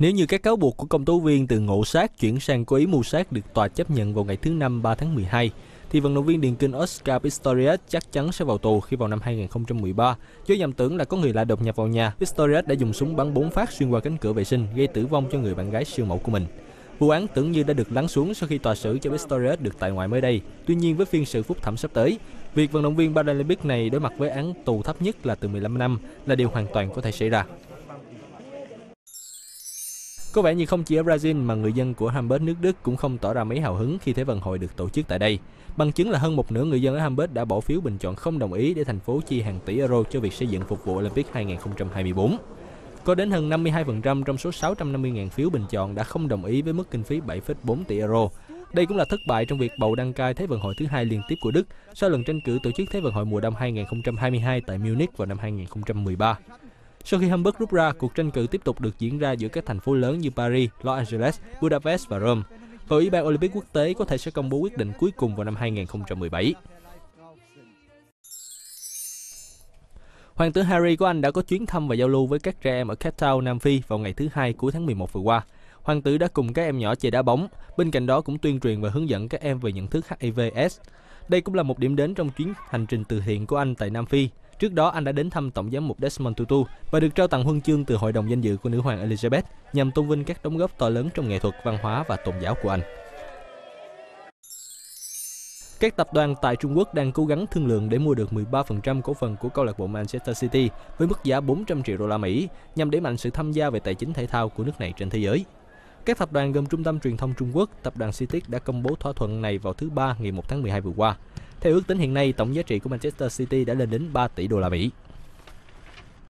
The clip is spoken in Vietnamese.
Nếu như các cáo buộc của công tố viên từ ngộ sát chuyển sang cố ý mưu sát được tòa chấp nhận vào ngày thứ Năm 3 tháng 12, thì vận động viên điền kinh Oscar Pistorius chắc chắn sẽ vào tù khi vào năm 2013 do nhầm tưởng là có người lạ đột nhập vào nhà. Pistorius đã dùng súng bắn 4 phát xuyên qua cánh cửa vệ sinh, gây tử vong cho người bạn gái siêu mẫu của mình. Vụ án tưởng như đã được lắng xuống sau khi tòa xử cho Pistorius được tại ngoại mới đây. Tuy nhiên với phiên xử phúc thẩm sắp tới, việc vận động viên Paralympic này đối mặt với án tù thấp nhất là từ 15 năm là điều hoàn toàn có thể xảy ra. Có vẻ như không chỉ ở Brazil mà người dân của Hamburg nước Đức cũng không tỏ ra mấy hào hứng khi Thế vận hội được tổ chức tại đây. Bằng chứng là hơn một nửa người dân ở Hamburg đã bỏ phiếu bình chọn không đồng ý để thành phố chi hàng tỷ euro cho việc xây dựng phục vụ Olympic 2024. Có đến hơn 52% trong số 650.000 phiếu bình chọn đã không đồng ý với mức kinh phí 7,4 tỷ euro. Đây cũng là thất bại trong việc bầu đăng cai Thế vận hội thứ hai liên tiếp của Đức sau lần tranh cử tổ chức Thế vận hội mùa đông 2022 tại Munich vào năm 2013. Sau khi Hamburg rút ra, cuộc tranh cử tiếp tục được diễn ra giữa các thành phố lớn như Paris, Los Angeles, Budapest và Rome. Và Ủy ban Olympic quốc tế có thể sẽ công bố quyết định cuối cùng vào năm 2017. Hoàng tử Harry của Anh đã có chuyến thăm và giao lưu với các trẻ em ở Cape Town, Nam Phi vào ngày thứ Hai cuối tháng 11 vừa qua. Hoàng tử đã cùng các em nhỏ chơi đá bóng, bên cạnh đó cũng tuyên truyền và hướng dẫn các em về nhận thức HIVS. Đây cũng là một điểm đến trong chuyến hành trình từ thiện của anh tại Nam Phi. Trước đó, anh đã đến thăm Tổng giám mục Desmond Tutu và được trao tặng huân chương từ Hội đồng danh dự của nữ hoàng Elizabeth nhằm tôn vinh các đóng góp to lớn trong nghệ thuật, văn hóa và tôn giáo của anh. Các tập đoàn tại Trung Quốc đang cố gắng thương lượng để mua được 13% cổ phần của câu lạc bộ Manchester City với mức giá 400 triệu đô la Mỹ nhằm đẩy mạnh sự tham gia về tài chính thể thao của nước này trên thế giới. Các tập đoàn gồm Trung tâm Truyền thông Trung Quốc, tập đoàn Citic đã công bố thỏa thuận này vào thứ Ba ngày 1 tháng 12 vừa qua. Theo ước tính hiện nay, tổng giá trị của Manchester City đã lên đến 3 tỷ đô la Mỹ.